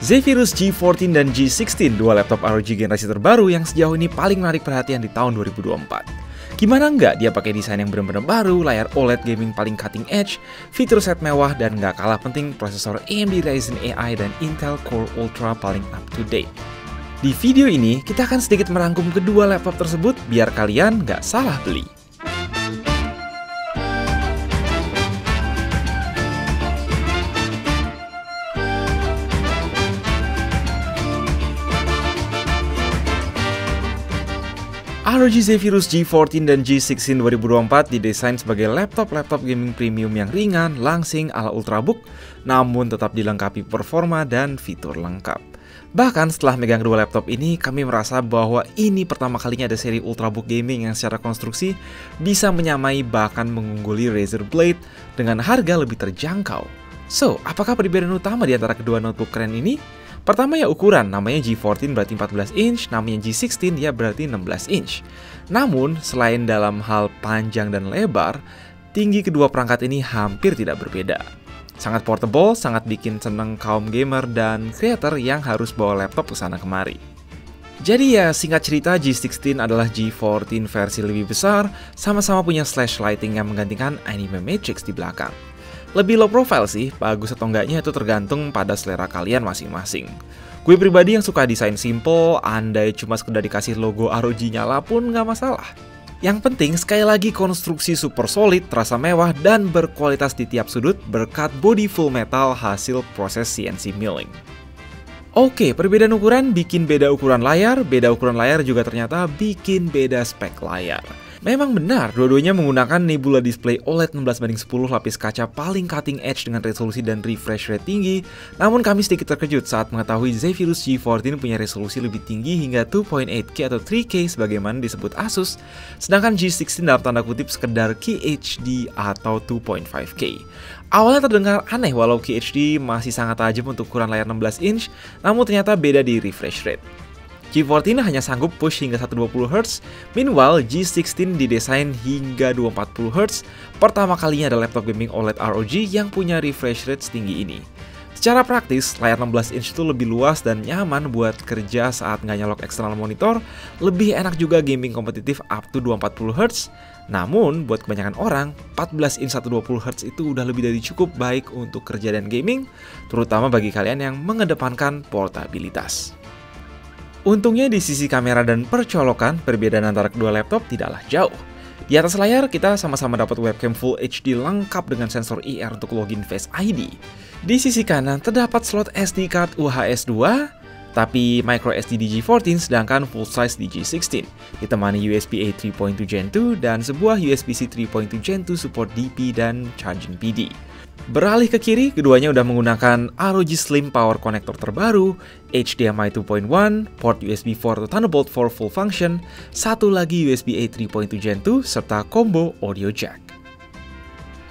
Zephyrus G14 dan G16, dua laptop ROG generasi terbaru yang sejauh ini paling menarik perhatian di tahun 2024. Gimana nggak dia pakai desain yang benar-benar baru, layar OLED gaming paling cutting edge, fitur set mewah, dan nggak kalah penting prosesor AMD Ryzen AI dan Intel Core Ultra paling up to date. Di video ini, kita akan sedikit merangkum kedua laptop tersebut biar kalian nggak salah beli. ROG Zephyrus G14 dan G16 2024 didesain sebagai laptop-laptop gaming premium yang ringan, langsing ala Ultrabook, namun tetap dilengkapi performa dan fitur lengkap. Bahkan setelah megang dua laptop ini, kami merasa bahwa ini pertama kalinya ada seri Ultrabook gaming yang secara konstruksi bisa menyamai bahkan mengungguli Razer Blade dengan harga lebih terjangkau. So, apakah perbedaan utama di antara kedua notebook keren ini? Pertama ya ukuran, namanya G14 berarti 14 inch, namanya G16 ya berarti 16 inch. Namun, selain dalam hal panjang dan lebar, tinggi kedua perangkat ini hampir tidak berbeda. Sangat portable, sangat bikin seneng kaum gamer dan creator yang harus bawa laptop ke sana kemari. Jadi ya singkat cerita G16 adalah G14 versi lebih besar, sama-sama punya slash lighting yang menggantikan anime matrix di belakang. Lebih low profile sih, bagus atau enggaknya itu tergantung pada selera kalian masing-masing. Gue pribadi yang suka desain simple, andai cuma sekedar dikasih logo ROG nyala pun nggak masalah. Yang penting sekali lagi konstruksi super solid, terasa mewah, dan berkualitas di tiap sudut berkat body full metal hasil proses CNC milling. Oke, perbedaan ukuran bikin beda ukuran layar, beda ukuran layar juga ternyata bikin beda spek layar. Memang benar, dua-duanya menggunakan Nebula Display OLED 16 banding 10 lapis kaca paling cutting edge dengan resolusi dan refresh rate tinggi, namun kami sedikit terkejut saat mengetahui Zephyrus G14 punya resolusi lebih tinggi hingga 2.8K atau 3K sebagaimana disebut Asus, sedangkan G16 dalam tanda kutip sekedar QHD atau 2.5K. Awalnya terdengar aneh walau QHD masih sangat tajam untuk ukuran layar 16 inch, namun ternyata beda di refresh rate. G14 hanya sanggup push hingga 120Hz, meanwhile G16 didesain hingga 240Hz, pertama kalinya ada laptop gaming OLED ROG yang punya refresh rate setinggi ini. Secara praktis, layar 16 inch itu lebih luas dan nyaman buat kerja saat nggak nyalok eksternal monitor, lebih enak juga gaming kompetitif up to 240Hz, namun buat kebanyakan orang, 14 inch 120Hz itu udah lebih dari cukup baik untuk kerja dan gaming, terutama bagi kalian yang mengedepankan portabilitas. Untungnya di sisi kamera dan percolokan, perbedaan antara kedua laptop tidaklah jauh. Di atas layar, kita sama-sama dapat webcam Full HD lengkap dengan sensor IR untuk login Face ID. Di sisi kanan terdapat slot SD card UHS 2, tapi micro SD di G14 sedangkan full size di G16, ditemani USB-A 3.2 Gen 2 dan sebuah USB-C 3.2 Gen 2 support DP dan charging PD. Beralih ke kiri, keduanya udah menggunakan ROG Slim Power Connector terbaru, HDMI 2.1, port USB 4 atau Thunderbolt 4 full function, satu lagi USB-A 3.2 Gen 2, serta combo audio jack.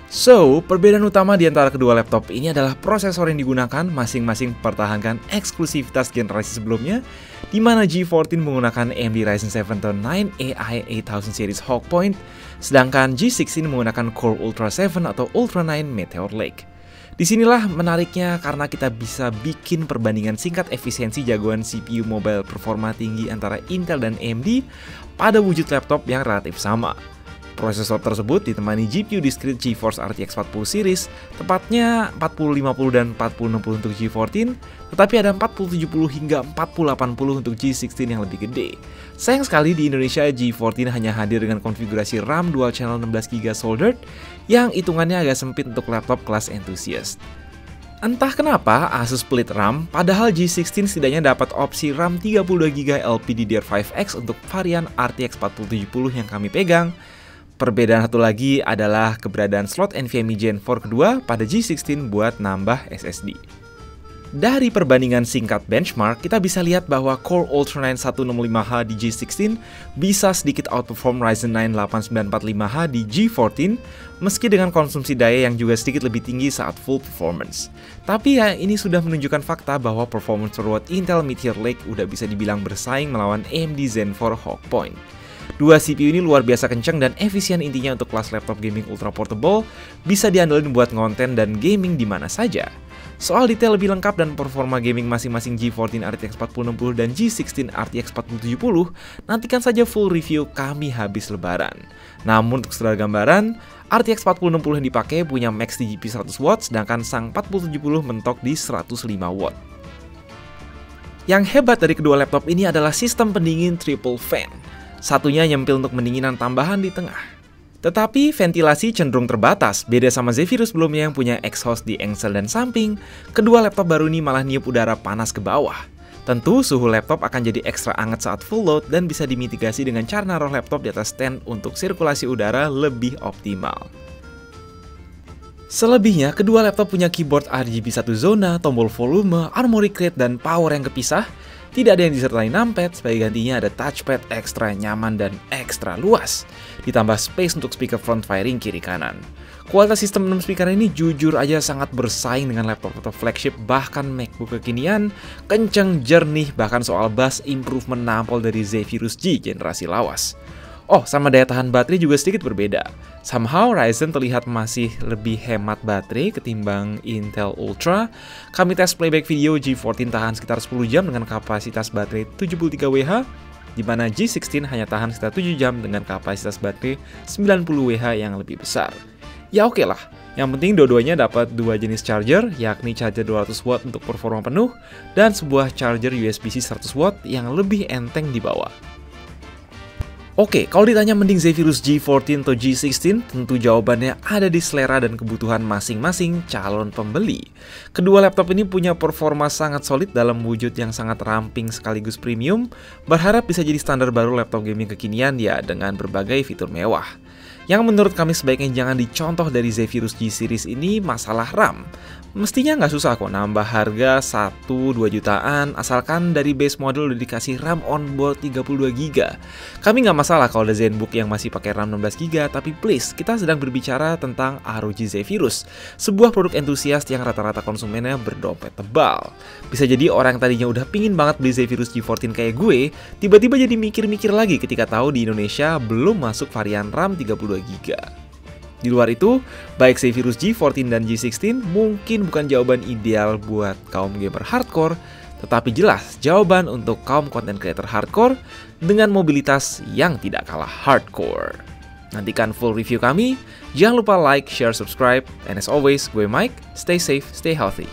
So, perbedaan utama di antara kedua laptop ini adalah prosesor yang digunakan masing-masing pertahankan eksklusivitas generasi sebelumnya, di mana G14 menggunakan AMD Ryzen 7 9 AI 8000 series Hawk Point, sedangkan G16 menggunakan Core Ultra 7 atau Ultra 9 Meteor Lake. Di sinilah menariknya karena kita bisa bikin perbandingan singkat efisiensi jagoan CPU mobile performa tinggi antara Intel dan AMD pada wujud laptop yang relatif sama. Prosesor tersebut ditemani GPU discrete GeForce RTX 40 series, tepatnya 4050 dan 4060 untuk G14, tetapi ada 4070 hingga 4080 untuk G16 yang lebih gede. Sayang sekali di Indonesia G14 hanya hadir dengan konfigurasi RAM dual channel 16GB soldered yang hitungannya agak sempit untuk laptop kelas enthusiast. Entah kenapa Asus split RAM, padahal G16 setidaknya dapat opsi RAM 32GB LPDDR5X untuk varian RTX 4070 yang kami pegang, Perbedaan satu lagi adalah keberadaan slot NVMe Gen 4 kedua pada G16 buat nambah SSD. Dari perbandingan singkat benchmark, kita bisa lihat bahwa Core Ultra 9 165H di G16 bisa sedikit outperform Ryzen 9 8945H di G14 meski dengan konsumsi daya yang juga sedikit lebih tinggi saat full performance. Tapi ya, ini sudah menunjukkan fakta bahwa performance terkuat Intel Meteor Lake udah bisa dibilang bersaing melawan AMD Zen 4 Hawk Point. Dua CPU ini luar biasa kencang dan efisien intinya untuk kelas laptop gaming ultra portable, bisa diandelin buat ngonten dan gaming di mana saja. Soal detail lebih lengkap dan performa gaming masing-masing G14 RTX 4060 dan G16 RTX 4070, nantikan saja full review kami habis lebaran. Namun untuk sekedar gambaran, RTX 4060 yang dipakai punya max DGP 100W, sedangkan sang 4070 mentok di 105W. Yang hebat dari kedua laptop ini adalah sistem pendingin triple fan. Satunya nyempil untuk pendinginan tambahan di tengah. Tetapi ventilasi cenderung terbatas, beda sama Zephyrus sebelumnya yang punya exhaust di engsel dan samping, kedua laptop baru ini malah niup udara panas ke bawah. Tentu suhu laptop akan jadi ekstra anget saat full load dan bisa dimitigasi dengan cara naruh laptop di atas stand untuk sirkulasi udara lebih optimal. Selebihnya, kedua laptop punya keyboard RGB satu zona, tombol volume, armory crate, dan power yang kepisah, tidak ada yang disertai numpad, sebagai gantinya ada touchpad ekstra nyaman dan ekstra luas. Ditambah space untuk speaker front firing kiri kanan. Kualitas sistem 6 speaker ini jujur aja sangat bersaing dengan laptop-laptop flagship bahkan MacBook kekinian, kenceng, jernih, bahkan soal bass improvement nampol dari Zephyrus G generasi lawas. Oh, sama daya tahan baterai juga sedikit berbeda. Somehow Ryzen terlihat masih lebih hemat baterai ketimbang Intel Ultra. Kami tes playback video G14 tahan sekitar 10 jam dengan kapasitas baterai 73 WH, di mana G16 hanya tahan sekitar 7 jam dengan kapasitas baterai 90 WH yang lebih besar. Ya oke okay lah, yang penting dua-duanya dapat dua jenis charger, yakni charger 200W untuk performa penuh, dan sebuah charger USB-C 100W yang lebih enteng di bawah. Oke, kalau ditanya mending Zephyrus G14 atau G16, tentu jawabannya ada di selera dan kebutuhan masing-masing calon pembeli. Kedua laptop ini punya performa sangat solid dalam wujud yang sangat ramping sekaligus premium, berharap bisa jadi standar baru laptop gaming kekinian ya dengan berbagai fitur mewah. Yang menurut kami sebaiknya jangan dicontoh dari Zephyrus G series ini masalah RAM. Mestinya nggak susah kok nambah harga 1-2 jutaan asalkan dari base model udah dikasih RAM onboard 32GB. Kami nggak masalah kalau ada ZenBook yang masih pakai RAM 16GB, tapi please, kita sedang berbicara tentang ROG Zephyrus, sebuah produk entusias yang rata-rata konsumennya berdompet tebal. Bisa jadi orang yang tadinya udah pingin banget beli Zephyrus G14 kayak gue, tiba-tiba jadi mikir-mikir lagi ketika tahu di Indonesia belum masuk varian RAM 32GB. Di luar itu, baik Zephyrus G14 dan G16 mungkin bukan jawaban ideal buat kaum gamer hardcore, tetapi jelas jawaban untuk kaum content creator hardcore dengan mobilitas yang tidak kalah hardcore. Nantikan full review kami, jangan lupa like, share, subscribe, and as always, gue Mike, stay safe, stay healthy.